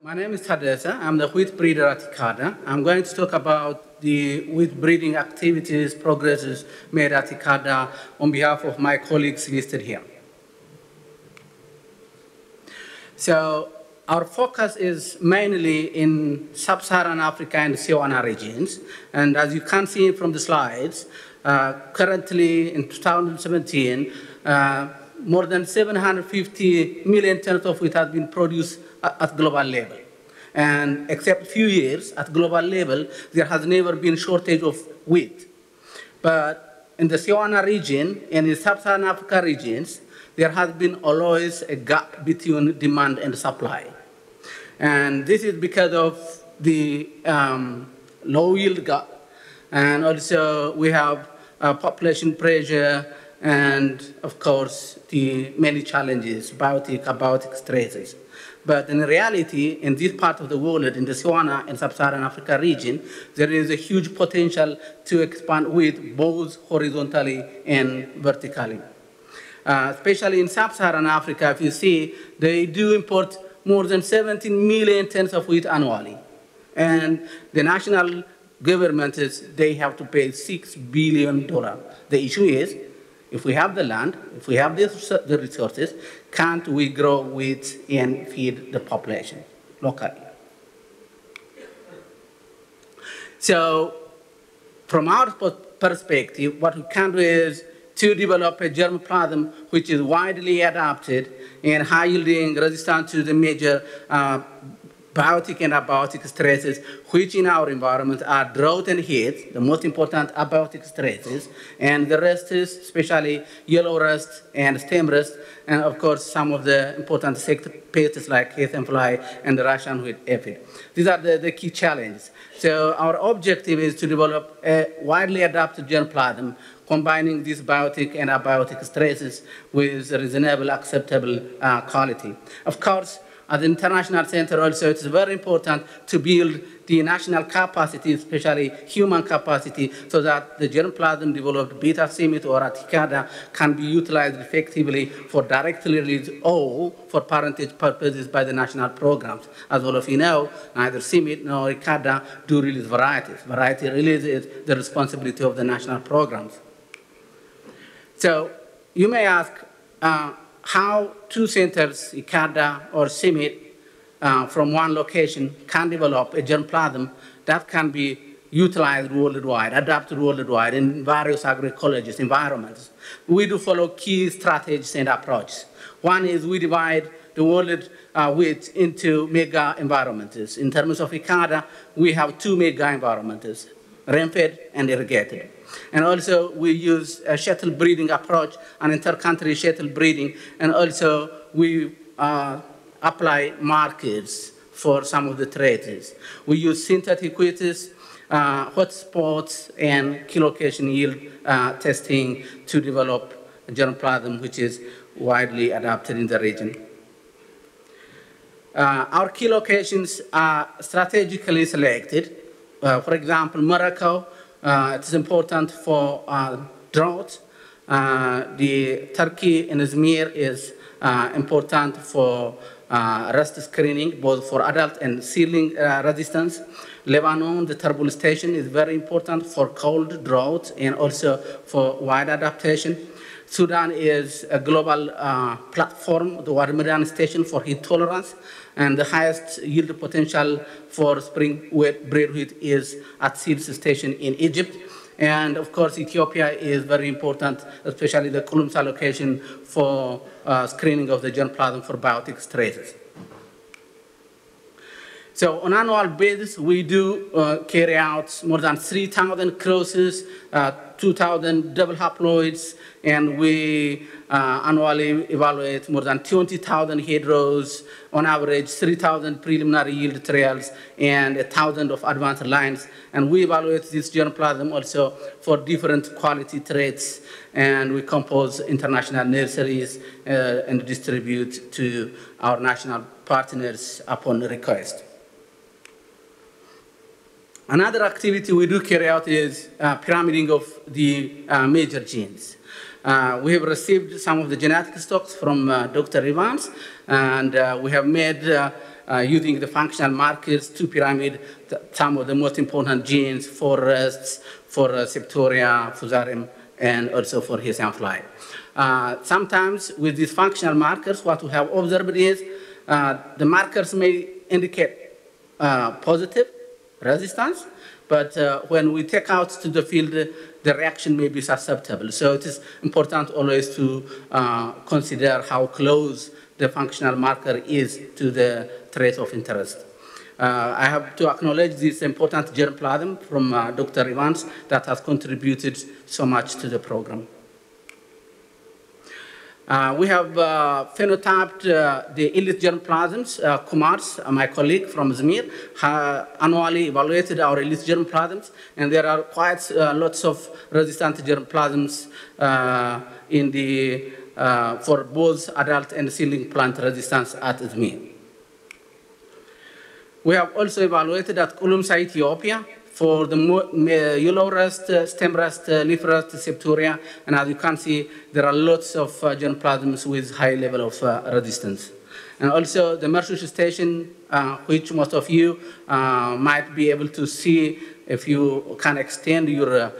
My name is Tadesse. I'm the wheat breeder at ICARDA. I'm going to talk about the wheat breeding activities, progresses made at ICARDA on behalf of my colleagues listed here. So our focus is mainly in sub-Saharan Africa and CWANA regions. And as you can see from the slides, uh, currently in 2017, uh, more than 750 million tons of wheat has been produced at global level. And except a few years at global level, there has never been shortage of wheat. But in the CWANA region and in sub-Saharan Africa regions, there has been always a gap between demand and supply. And this is because of the um, low yield gap. And also we have uh, population pressure and of course the many challenges, biotic, abiotic stresses. But in reality, in this part of the world, in the CWANA and Sub-Saharan Africa region, there is a huge potential to expand wheat both horizontally and vertically. Uh, especially in Sub-Saharan Africa, if you see, they do import more than 17 million tons of wheat annually. And the national government is, they have to pay $6 billion. The issue is, if we have the land, if we have the resources, can't we grow wheat and feed the population locally? So from our perspective, what we can do is to develop a germplasm which is widely adapted and high yielding, resistant to the major uh, biotic and abiotic stresses, which in our environment are drought and heat, the most important abiotic stresses, and the rest is especially yellow rust and stem rust, and of course some of the important pests like Hessian fly and the Russian wheat aphid. These are the, the key challenges. So our objective is to develop a widely adapted germplasm combining these biotic and abiotic stresses with reasonable, acceptable uh, quality. Of course, the International Center also, it's very important to build the national capacity, especially human capacity, so that the germplasm developed beta CIMMYT or at ICARDA can be utilized effectively for directly release or for parentage purposes by the national programs. As all of you know, neither CIMMYT nor ICARDA do release varieties. Variety release is the responsibility of the national programs. So you may ask, uh, how two centers, ICARDA or CIMMYT, uh, from one location can develop a germplasm that can be utilized worldwide, adapted worldwide in various agroecologies, environments. We do follow key strategies and approaches. One is we divide the world uh, wheat into mega environments. In terms of ICARDA, we have two mega environments, rain-fed and irrigated. And also we use a shuttle breeding approach, an inter-country shuttle breeding, and also we uh, apply markers for some of the traits. We use synthetic quizzes, uh, hotspots, and key location yield uh, testing to develop germplasm which is widely adapted in the region. Uh, our key locations are strategically selected. Uh, for example, Morocco it is important for uh, drought. Uh, the Turkey in Izmir is important for uh, rust screening, both for adult and seedling uh, resistance. Lebanon, the Terbol station is very important for cold drought and also for wide adaptation. Sudan is a global uh, platform, the Wadi Medani station for heat tolerance, and the highest yield potential for spring wheat, bread wheat is at Sids station in Egypt. And of course, Ethiopia is very important, especially the Kulumsa location for uh, screening of the germplasm for biotic stresses. So on annual basis, we do uh, carry out more than 3,000 crosses, uh, 2,000 double haploids, and we uh, annually evaluate more than 20,000 head on average 3,000 preliminary yield trials, and 1,000 of advanced lines. And we evaluate this germplasm also for different quality traits, and we compose international nurseries uh, and distribute to our national partners upon request. Another activity we do carry out is uh, pyramiding of the uh, major genes. Uh, we have received some of the genetic stocks from uh, Dr. Evans, and uh, we have made uh, using the functional markers to pyramid some of the most important genes for rusts, for septoria, fusarium, and also for Hessian fly. Uh, sometimes with these functional markers, what we have observed is the markers may indicate positive resistance, but uh, when we take out to the field, the reaction may be susceptible. So it is important always to uh, consider how close the functional marker is to the trace of interest. Uh, I have to acknowledge this important germplasm from uh, Dr. Evans that has contributed so much to the program. Uh, we have uh, phenotyped uh, the elite germplasms. Uh, Kumars, uh, my colleague from Izmir, annually evaluated our elite germplasms, and there are quite uh, lots of resistant germplasms in the, for both adult and seedling plant resistance at Izmir. We have also evaluated at Kulumsa, Ethiopia, for the yellow rust, uh, stem rust, uh, leaf rust, septoria, and as you can see, there are lots of uh, germplasms with high level of uh, resistance. And also the Marchouch station, uh, which most of you uh, might be able to see if you can extend your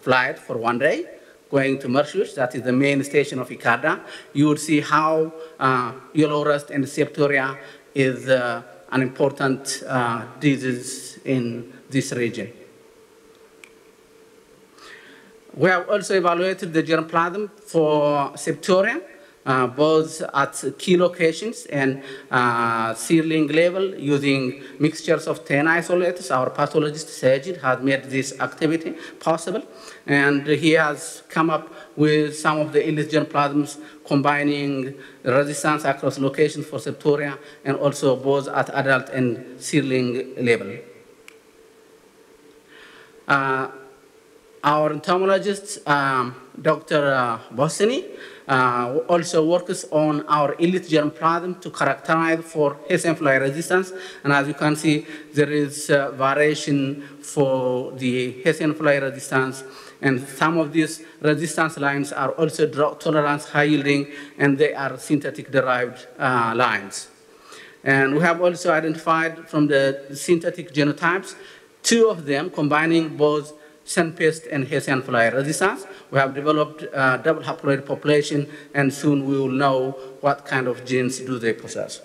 flight for one day, going to Marchouch, that is the main station of ICARDA, you would see how yellow rust and septoria is an important uh, disease in this region. We have also evaluated the germplasm for septoria, uh, both at key locations and uh, seedling level using mixtures of 10 isolators. Our pathologist Sajid has made this activity possible, and he has come up with some of the elite germplasms combining resistance across locations for septoria and also both at adult and seedling level. Uh, our entomologist, um, Dr. Uh, uh, also works on our elite germplasm to characterize for Hessian fly resistance. And as you can see, there is variation for the Hessian fly resistance and some of these resistance lines are also drought tolerance, high yielding, and they are synthetic derived uh, lines. And we have also identified from the synthetic genotypes, two of them combining both Sunn pest and Hessian fly resistance. We have developed a double haploid population, and soon we will know what kind of genes do they possess.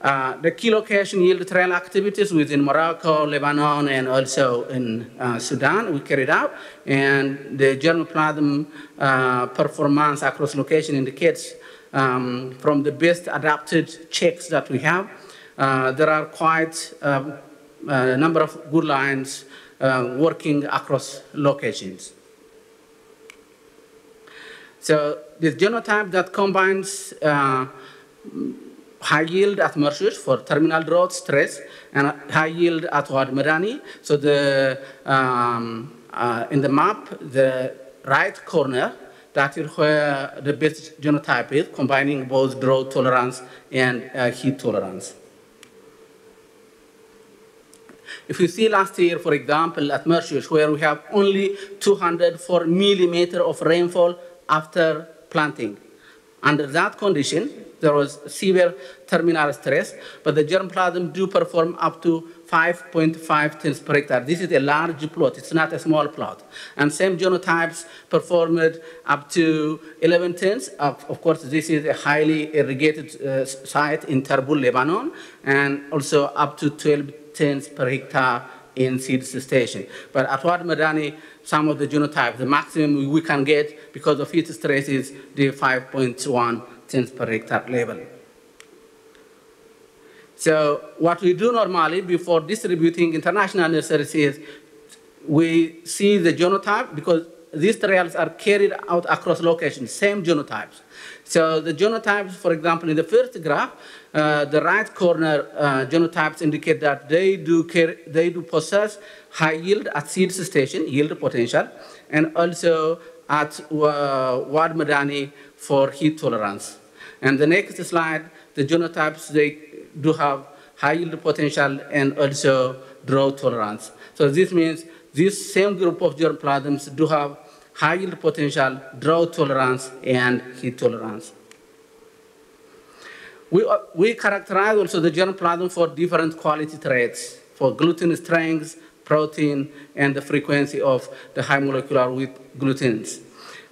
Uh, the key location yield trial activities within Morocco, Lebanon, and also in uh, Sudan we carried out. And the germplasm uh, performance across location indicates um, from the best adapted checks that we have, uh, there are quite a number of good lines uh, working across locations. So this genotype that combines high yield at Marchouch for terminal drought stress and high yield at Medani. So the, um, uh, in the map, the right corner, that is where the best genotype is, combining both drought tolerance and uh, heat tolerance. If you see last year, for example, at Marchouch, where we have only 204 millimeter of rainfall after planting. Under that condition, there was severe terminal stress, but the germplasm do perform up to 5.5 tons per hectare. This is a large plot, it's not a small plot. And same genotypes performed up to 11 tons. Of, of course, this is a highly irrigated uh, site in Terbol, Lebanon, and also up to 12 tons per hectare in Sids station. But at Wad Madani, some of the genotypes, the maximum we can get because of heat stress is the 5.1 tons per hectare level. So what we do normally before distributing international nurseries is we see the genotype because these trials are carried out across locations, same genotypes. So the genotypes, for example, in the first graph, uh, the right corner uh, genotypes indicate that they do, they do possess high yield at Sids station, yield potential, and also at uh, Wad Medani for heat tolerance. And the next slide, the genotypes, they do have high yield potential and also drought tolerance. So this means this same group of germplasms do have high yield potential, drought tolerance, and heat tolerance. We, uh, we characterize also the germplasm for different quality traits, for gluten strength, protein, and the frequency of the high molecular weight gluten's.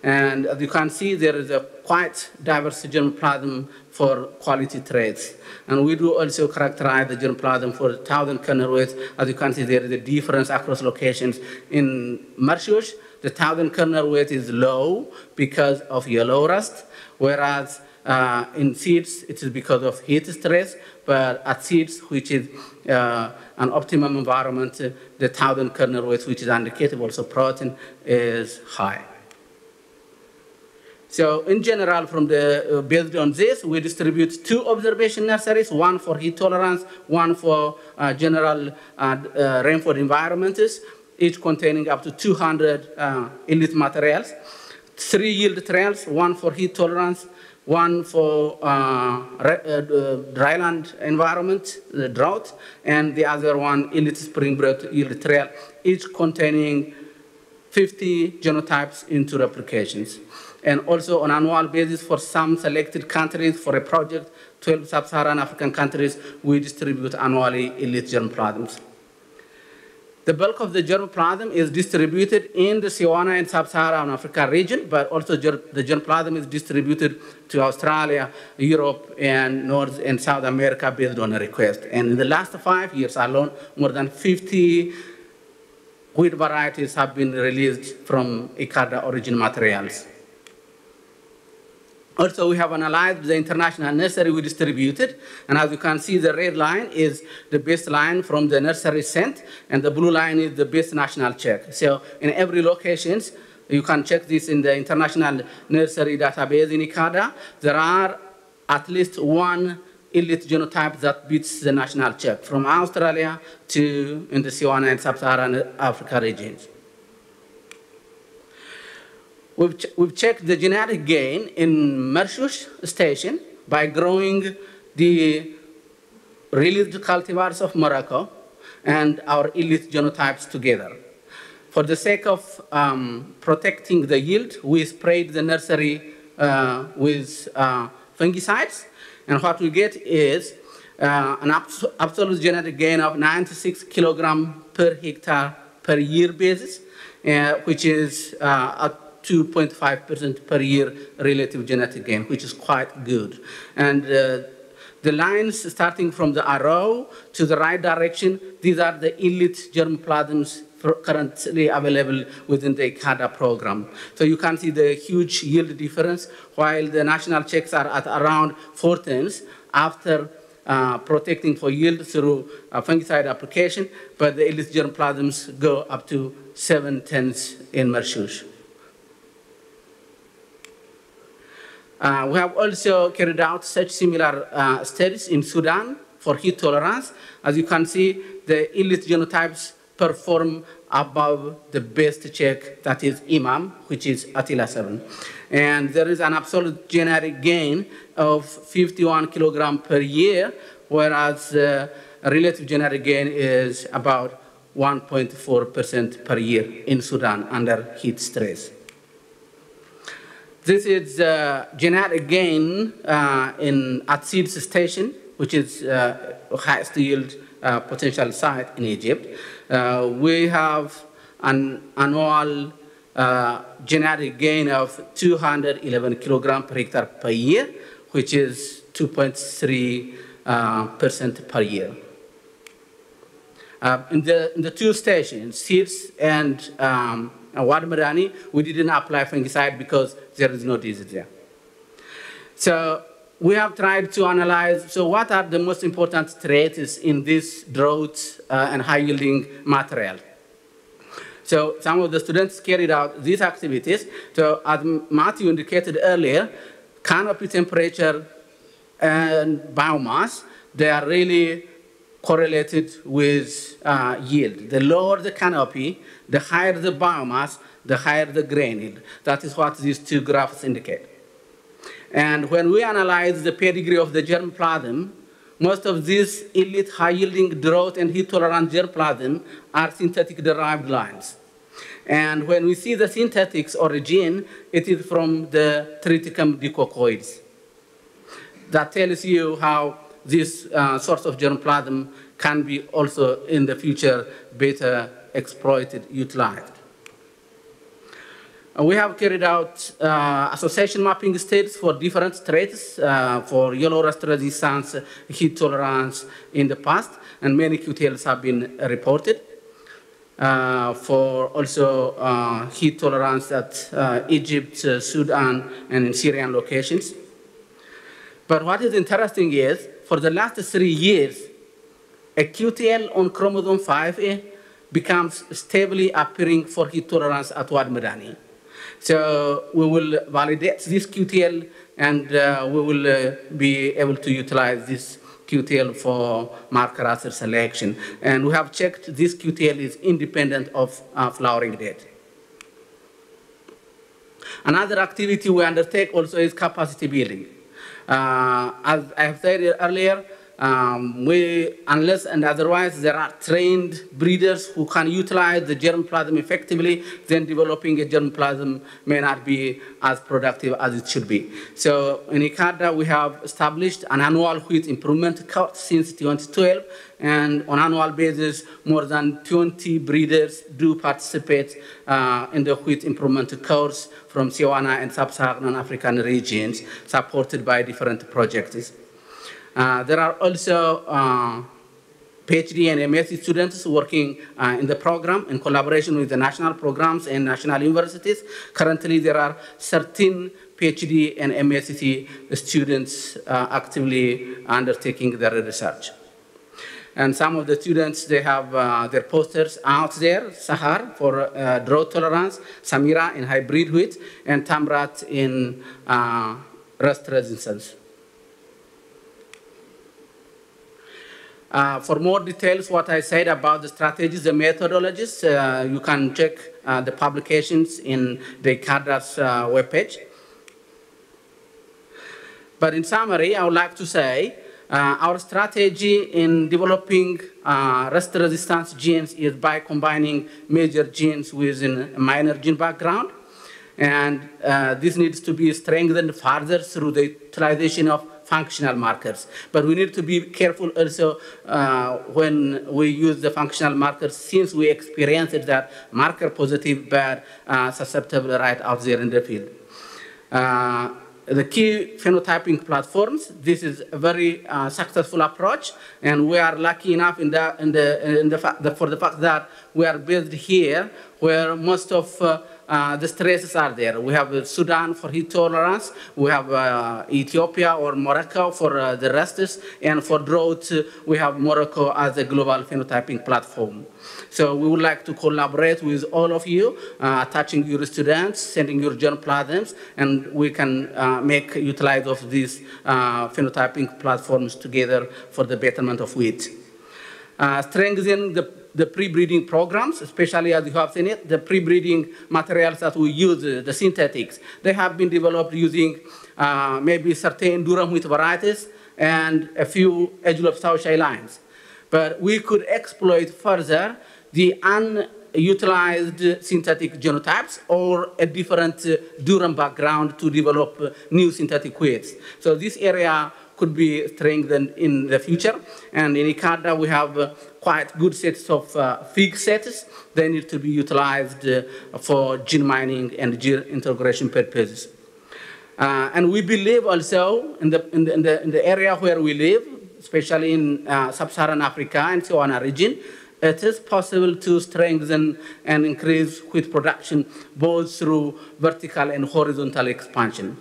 And as you can see, there is a quite diverse germplasm for quality traits. And we do also characterize the germplasm for 1,000 kernel weights. As you can see, there is a difference across locations. In Marchouch, the 1,000 kernel weight is low because of yellow rust, whereas uh, in Sids, it is because of heat stress, but at Sids, which is uh, an optimum environment, uh, the 1,000 kernel weight, which is indicative also protein, is high. So in general, from the, uh, based on this, we distribute two observation nurseries, one for heat tolerance, one for uh, general uh, rainfall environments, each containing up to 200 uh, elite materials. Three yield trails, one for heat tolerance, one for uh, dryland environment, the drought, and the other one elite spring yield trail, each containing 50 genotypes into replications and also on annual basis for some selected countries for a project, 12 sub-Saharan African countries, we distribute annually elite germplasms. The bulk of the germplasm is distributed in the CWANA and Sub-Saharan Africa region, but also the germplasm is distributed to Australia, Europe, and North and South America based on a request. And in the last five years alone, more than 50 wheat varieties have been released from ICARDA origin materials. Also, we have analyzed the international nursery we distributed, and as you can see, the red line is the best line from the nursery sent, and the blue line is the best national check. So in every location, you can check this in the international nursery database in ICARDA, There are at least one elite genotype that beats the national check from Australia to in the and Sub-Saharan Africa regions. We've, ch we've checked the genetic gain in Marchouch station by growing the released cultivars of Morocco and our elite genotypes together. For the sake of um, protecting the yield, we sprayed the nursery uh, with uh, fungicides, and what we get is uh, an absolute genetic gain of 96 kilogram per hectare per year basis, uh, which is uh, 2.5% per year relative genetic gain, which is quite good. And uh, the lines starting from the arrow to the right direction, these are the elite germplasms currently available within the ICARDA program. So you can see the huge yield difference, while the national checks are at around four tons after uh, protecting for yield through a fungicide application, but the elite germplasms go up to seven tons in Marchouch. Uh, we have also carried out such similar uh, studies in Sudan for heat tolerance. As you can see, the elite genotypes perform above the best check, that is IMAM, which is Attila 7. And there is an absolute genetic gain of 51 kilogram per year, whereas uh, relative genetic gain is about 1.4% per year in Sudan under heat stress. This is uh, genetic gain uh, in at Sids station, which is uh, highest yield uh, potential site in Egypt. Uh, we have an annual uh, genetic gain of 211 kilogram per hectare per year, which is 2.3 percent per year. in, the, in the two stations, Sids and um, and Wad Madani, we didn't apply fungicide because there is no disease there. So we have tried to analyze, so what are the most important traits in this drought uh, and high yielding material? So some of the students carried out these activities. So as Matthew indicated earlier, canopy temperature and biomass, they are really correlated with uh, yield. The lower the canopy, the higher the biomass, the higher the grain yield. That is what these two graphs indicate. And when we analyze the pedigree of the germplasm, most of these elite high-yielding drought and heat-tolerant germplasm are synthetic derived lines. And when we see the synthetics origin, it is from the Triticum dicoccoides. that tells you how this uh, source of germplasm can be also in the future better exploited, utilized. Uh, we have carried out uh, association mapping studies for different traits uh, for yellow rust resistance, heat tolerance in the past, and many QTLs have been reported. Uh, for also uh, heat tolerance at uh, Egypt, Sudan, and in Syrian locations. But what is interesting is, for the last three years, a QTL on chromosome 5A becomes stably appearing for heat tolerance at Wad Medani. So we will validate this QTL and uh, we will uh, be able to utilize this QTL for marker assay selection. And we have checked this QTL is independent of uh, flowering date. Another activity we undertake also is capacity building. Uh, as I have said earlier, um, we, unless and otherwise there are trained breeders who can utilize the germplasm effectively, then developing a germplasm may not be as productive as it should be. So in ICARDA, we have established an annual wheat improvement course since 2012, and on annual basis, more than 20 breeders do participate uh, in the wheat improvement course from CWANA and Sub-Saharan African regions, supported by different projects. Uh, there are also uh, PhD and MSc students working uh, in the program in collaboration with the national programs and national universities. Currently, there are 13 PhD and MSc students uh, actively undertaking their research. And some of the students, they have uh, their posters out there, Sahar for uh, drought tolerance, Samira in hybrid wheat, and Tamrat in rust resistance. Uh, for more details, what I said about the strategies, and methodologies, uh, you can check uh, the publications in the ICARDA's uh, webpage. But in summary, I would like to say uh, our strategy in developing uh, rust resistance genes is by combining major genes with a minor gene background. And this needs to be strengthened further through the utilization of functional markers. But we need to be careful also uh, when we use the functional markers since we experienced that marker positive but uh, susceptible right out there in the field. Uh, the key phenotyping platforms. This is a very uh, successful approach, and we are lucky enough in the, in the, in the, the for the fact that we are based here, where most of uh, uh, the stresses are there. We have Sudan for heat tolerance, we have uh, Ethiopia or Morocco for uh, the restes, and for drought, we have Morocco as a global phenotyping platform. So we would like to collaborate with all of you, uh, attaching your students, sending your germplasms, and we can uh, make utilize of these uh, phenotyping platforms together for the betterment of wheat. Uh, strengthen the the pre-breeding programs, especially as you have seen it, the pre-breeding materials that we use, uh, the synthetics, they have been developed using uh, maybe certain durum wheat varieties and a few Aegilops tauschii lines. But we could exploit further the unutilized synthetic genotypes or a different uh, durum background to develop uh, new synthetic wheats. So this area could be strengthened in the future. And in ICARDA, we have uh, quite good sets of uh, fig sets. They need to be utilized uh, for gene mining and gene integration purposes. Uh, and we believe also in the, in the, in, the, in, the, area where we live, especially in uh, sub-Saharan Africa and CWANA region, it is possible to strengthen and increase wheat production both through vertical and horizontal expansion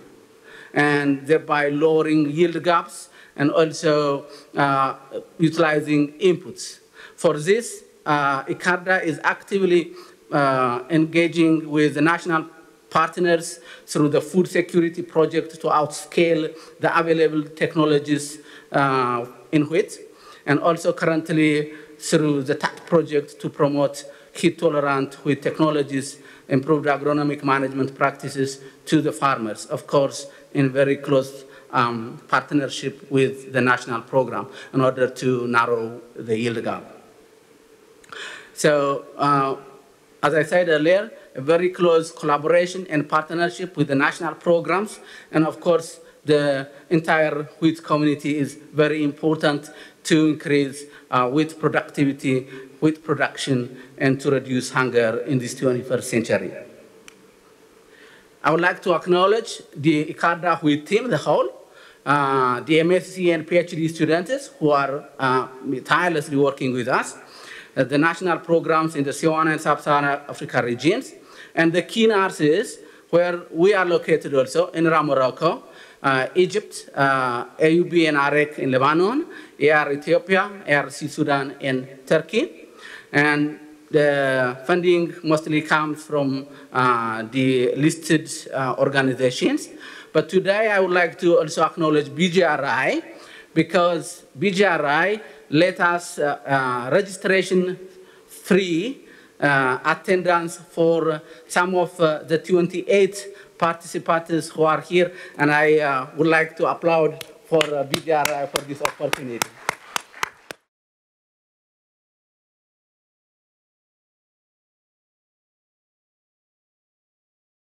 and thereby lowering yield gaps and also uh, utilizing inputs. For this, uh, ICARDA is actively uh, engaging with the national partners through the food security project to outscale the available technologies uh, in wheat, and also currently through the TAAT project to promote heat tolerant wheat technologies, improved agronomic management practices to the farmers. Of course, in very close um, partnership with the national program in order to narrow the yield gap. So, uh, as I said earlier, a very close collaboration and partnership with the national programs, and of course, the entire wheat community is very important to increase uh, wheat productivity, wheat production, and to reduce hunger in this 21st century. I would like to acknowledge the ICARDA wheat team, the whole, uh, the MSc and PhD students who are uh, tirelessly working with us, the national programs in the CWANA and Sub-Saharan Africa regions, and the key nurses where we are located also in Morocco, uh, Egypt, uh, AUB and AREC in Lebanon, AR Ethiopia, ARC Sudan, and Turkey. And the funding mostly comes from uh, the listed uh, organizations. But today I would like to also acknowledge BGRI because BGRI let us uh, uh, registration free uh, attendance for some of the 28 participants who are here, and I would like to applaud for BGRI for this opportunity.